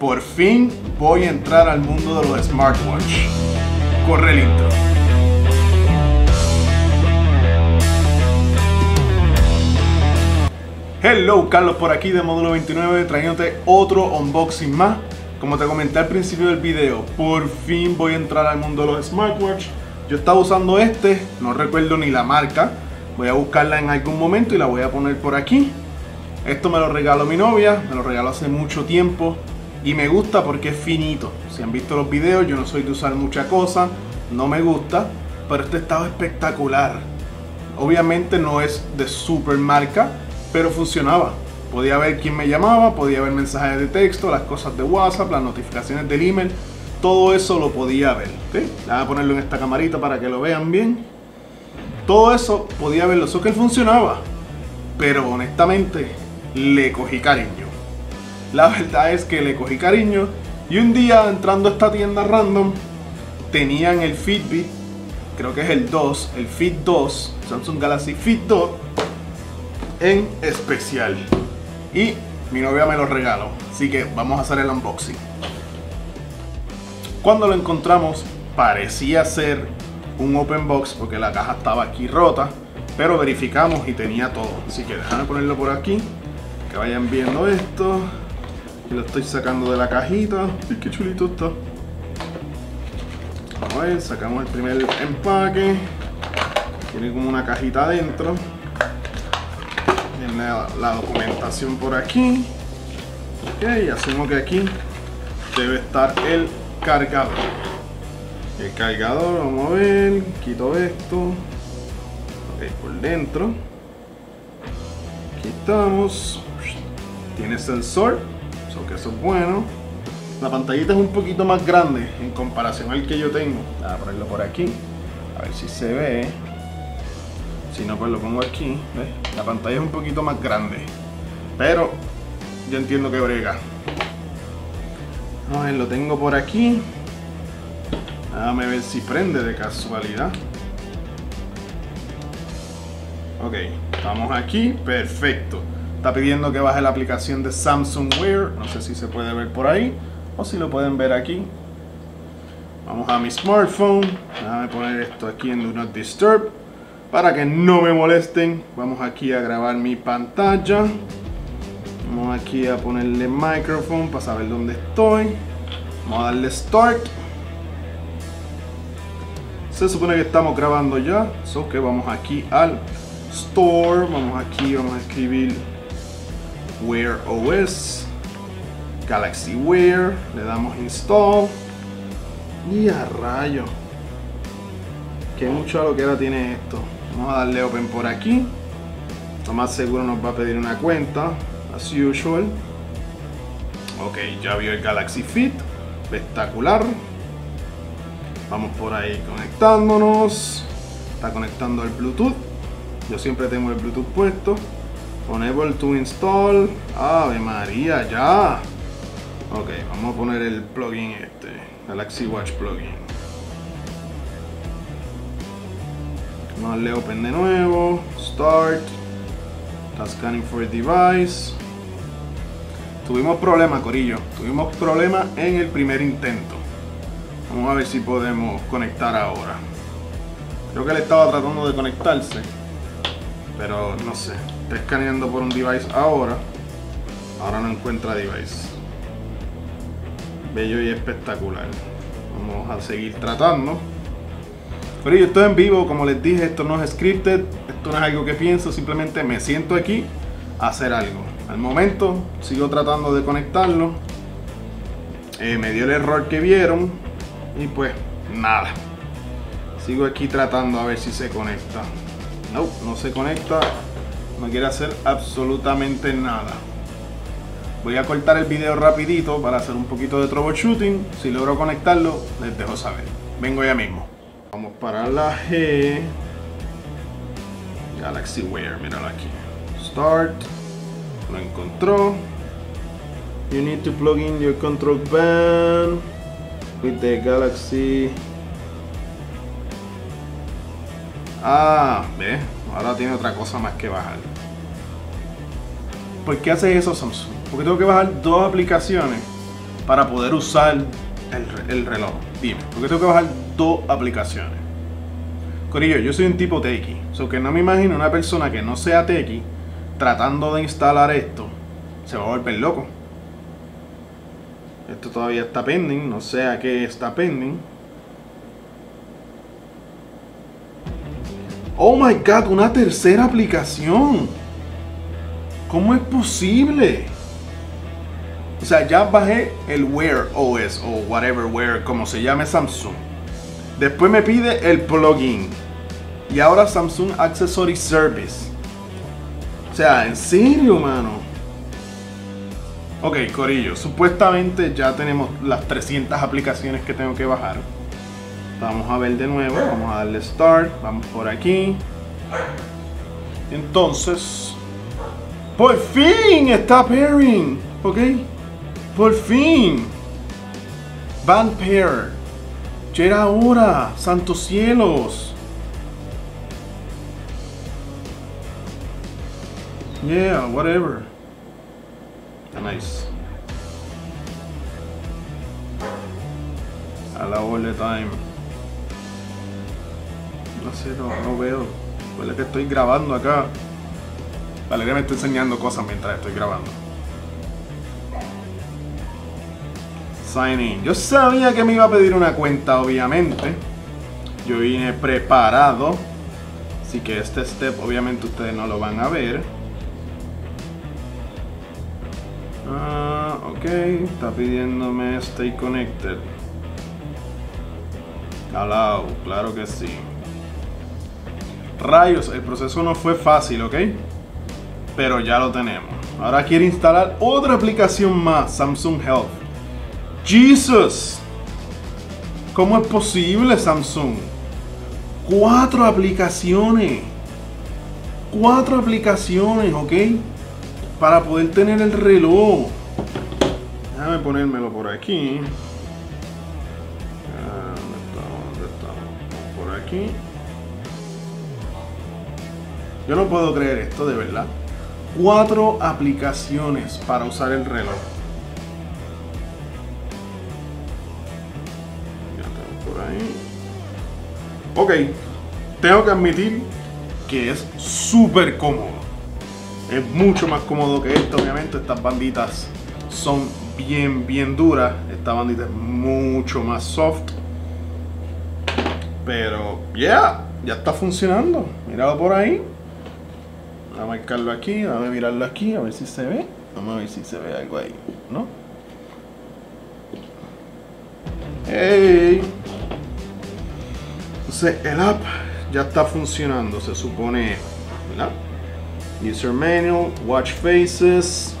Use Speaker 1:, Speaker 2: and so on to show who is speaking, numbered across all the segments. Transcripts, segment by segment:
Speaker 1: Por fin voy a entrar al mundo de los smartwatch. Corre el intro. Hello, Carlos por aquí de Módulo 29 trayéndote otro unboxing más. Como te comenté al principio del video, por fin voy a entrar al mundo de los smartwatch. Yo estaba usando este, no recuerdo ni la marca. Voy a buscarla en algún momento y la voy a poner por aquí. Esto me lo regaló mi novia, me lo regaló hace mucho tiempo y me gusta porque es finito. Si han visto los videos, yo no soy de usar mucha cosa, no me gusta, pero este estaba espectacular. Obviamente no es de super marca, pero funcionaba. Podía ver quién me llamaba, podía ver mensajes de texto, las cosas de WhatsApp, las notificaciones del email, todo eso lo podía ver. ¿okay? Voy a ponerlo en esta camarita para que lo vean bien. Todo eso podía verlo, eso que funcionaba, pero honestamente le cogí cariño. La verdad es que le cogí cariño y un día entrando a esta tienda random tenían el Fitbit, creo que es el 2, el Fit 2, Samsung Galaxy Fit 2 en especial. Y mi novia me lo regaló. Así que vamos a hacer el unboxing. Cuando lo encontramos parecía ser un open box porque la caja estaba aquí rota. Pero verificamos y tenía todo. Así que déjame ponerlo por aquí. Que vayan viendo esto. Lo estoy sacando de la cajita. Y qué chulito está. A ver, sacamos el primer empaque. Tiene como una cajita adentro la, la, documentación por aquí. Ok, asumo que aquí debe estar el cargador. El cargador, vamos a ver, quito esto. Ok, por dentro. Quitamos. Tiene sensor, so que eso es bueno. La pantallita es un poquito más grande en comparación al que yo tengo. Voy a ponerlo por aquí, a ver si se ve. Si no, pues lo pongo aquí. ¿ves? La pantalla es un poquito más grande. Pero yo entiendo que brega. A ver, lo tengo por aquí. Déjame ver si prende de casualidad. Ok, estamos aquí. Perfecto. Está pidiendo que baje la aplicación de Samsung Wear. No sé si se puede ver por ahí. O si lo pueden ver aquí. Vamos a mi smartphone. Déjame poner esto aquí en Do Not Disturb para que no me molesten vamos aquí a grabar mi pantalla vamos aquí a ponerle microphone para saber dónde estoy vamos a darle start se supone que estamos grabando ya so que vamos aquí al store vamos aquí vamos a escribir Wear OS Galaxy Wear le damos install y a rayo que mucho a lo que ahora tiene esto Vamos a darle open por aquí. Lo más seguro nos va a pedir una cuenta, as usual. Ok, ya vio el Galaxy Fit. Espectacular. Vamos por ahí conectándonos. Está conectando el Bluetooth. Yo siempre tengo el Bluetooth puesto. Unable to install. Ave María, ya. Ok, vamos a poner el plugin este. Galaxy Watch plugin. Vamos a darle open de nuevo. Start. Está scanning for device. Tuvimos problema, Corillo. Tuvimos problema en el primer intento. Vamos a ver si podemos conectar ahora. Creo que él estaba tratando de conectarse. Pero no sé. Está escaneando por un device ahora. Ahora no encuentra device. Bello y espectacular. Vamos a seguir tratando. Pero yo estoy en vivo, como les dije, esto no es scripted, esto no es algo que pienso, simplemente me siento aquí a hacer algo. Al momento sigo tratando de conectarlo. Eh, me dio el error que vieron y pues nada. Sigo aquí tratando a ver si se conecta. No, no se conecta. No quiere hacer absolutamente nada. Voy a cortar el video rapidito para hacer un poquito de troubleshooting. Si logro conectarlo, les dejo saber. Vengo ya mismo. Vamos para la G. Galaxy Wear, míralo aquí. Start. Lo encontró. You need to plug in your control band with the Galaxy. Ah, ve. Ahora tiene otra cosa más que bajar. ¿Por qué hace eso Samsung? Porque tengo que bajar dos aplicaciones para poder usar el, el reloj? Dime, porque tengo que bajar dos aplicaciones. Corillo, yo soy un tipo techie, so que no me imagino una persona que no sea techie tratando de instalar esto, se va a volver loco. Esto todavía está pending, no sé a qué está pending. Oh my god, una tercera aplicación. ¿Cómo es posible? O sea, ya bajé el Wear OS o whatever Wear, como se llame Samsung. Después me pide el plugin. Y ahora Samsung Accessory Service. O sea, en serio, mano. Ok, Corillo, supuestamente ya tenemos las 300 aplicaciones que tengo que bajar. Vamos a ver de nuevo, vamos a darle Start, vamos por aquí. Entonces, por fin está pairing, ¿ok? Por fin. Van pair. Ya era santos cielos. Yeah, whatever. Nice. A la all the time. No sé, no, no veo. Huele que estoy grabando acá. Valeria me está enseñando cosas mientras estoy grabando. Sign in. Yo sabía que me iba a pedir una cuenta, obviamente. Yo vine preparado. Así que este step, obviamente, ustedes no lo van a ver. Ah, ok. Está pidiéndome stay connected. Allow, claro que sí. Rayos, el proceso no fue fácil, ¿ok? Pero ya lo tenemos. Ahora quiere instalar otra aplicación más, Samsung Health. Jesus. ¿Cómo es posible, Samsung? Cuatro aplicaciones. Cuatro aplicaciones, ¿ok? Para poder tener el reloj. Déjame ponérmelo por aquí. Ah, ¿Dónde está? ¿Dónde está? Por aquí. Yo no puedo creer esto, de verdad. Cuatro aplicaciones para usar el reloj. Ya tengo por ahí. Ok, tengo que admitir que es súper cómodo. Es mucho más cómodo que esto, obviamente. Estas banditas son bien, bien duras. Esta bandita es mucho más soft. Pero, yeah, ya está funcionando. Míralo por ahí. A marcarlo aquí, vamos a mirarlo aquí, a ver si se ve. Vamos a ver si se ve algo ahí, ¿no? ¡Hey! Entonces el app ya está funcionando, se supone, ¿verdad? User manual, watch faces.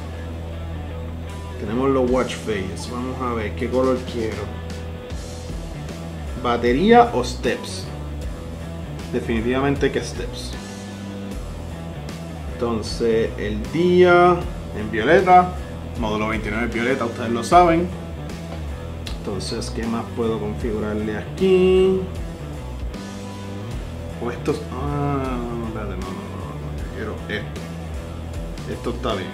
Speaker 1: Tenemos los watch faces. Vamos a ver qué color quiero. Batería o steps. Definitivamente que steps. Entonces el día en violeta. Módulo 29 en violeta, ustedes lo saben. Entonces, ¿qué más puedo configurarle aquí? O estos. Ah, espérate, no, no, no, yo quiero esto. Esto está bien.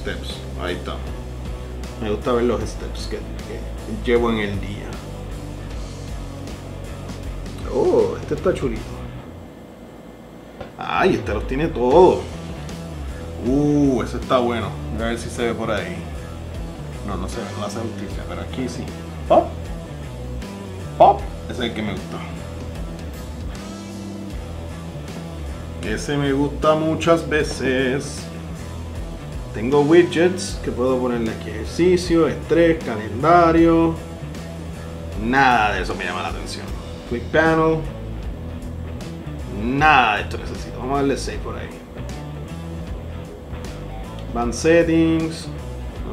Speaker 1: Steps, ahí está. Me gusta ver los steps que, que llevo en el día. Oh, este está chulito. Ay, este los tiene todos. Uh, ese está bueno. Voy a ver si se ve por ahí. No, no se ve, no hace justicia, pero aquí sí. Pop. Pop. Ese es el que me gusta. Ese me gusta muchas veces. Tengo widgets que puedo ponerle aquí ejercicio, estrés, calendario. Nada de eso me llama la atención. Quick panel. Nada de esto necesito. Vamos a darle save por ahí. Band settings.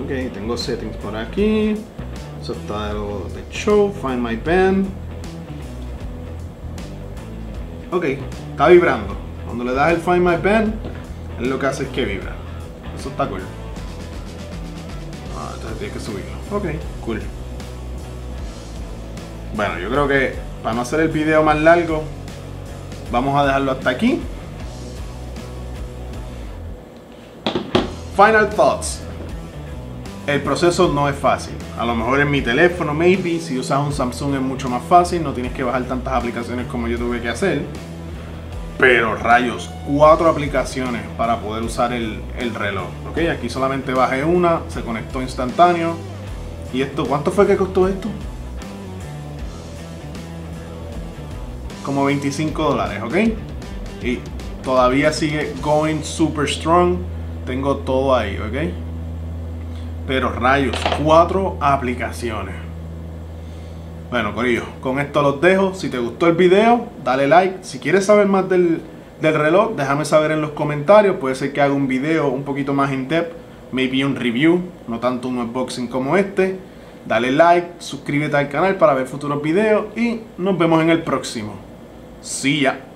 Speaker 1: Ok, tengo settings por aquí. Eso está de show. Find my band. Ok, está vibrando. Cuando le das el Find My Band, es lo que hace es que vibra. Eso está cool. Ah, entonces tienes que subirlo. Ok, cool. Bueno, yo creo que para no hacer el video más largo, vamos a dejarlo hasta aquí. Final thoughts. el proceso no es fácil. A lo mejor en mi teléfono, maybe, si usas un Samsung es mucho más fácil, no tienes que bajar tantas aplicaciones como yo tuve que hacer. Pero rayos, cuatro aplicaciones para poder usar el, el reloj. Ok, aquí solamente bajé una, se conectó instantáneo. ¿Y esto cuánto fue que costó esto? Como 25 dólares, ¿ok? Y todavía sigue going super strong. Tengo todo ahí, ¿ok? Pero rayos, cuatro aplicaciones. Bueno, Corillo, con esto los dejo. Si te gustó el video, dale like. Si quieres saber más del, del reloj, déjame saber en los comentarios. Puede ser que haga un video un poquito más in depth. Maybe un review, no tanto un unboxing como este. Dale like, suscríbete al canal para ver futuros videos y nos vemos en el próximo. See ya.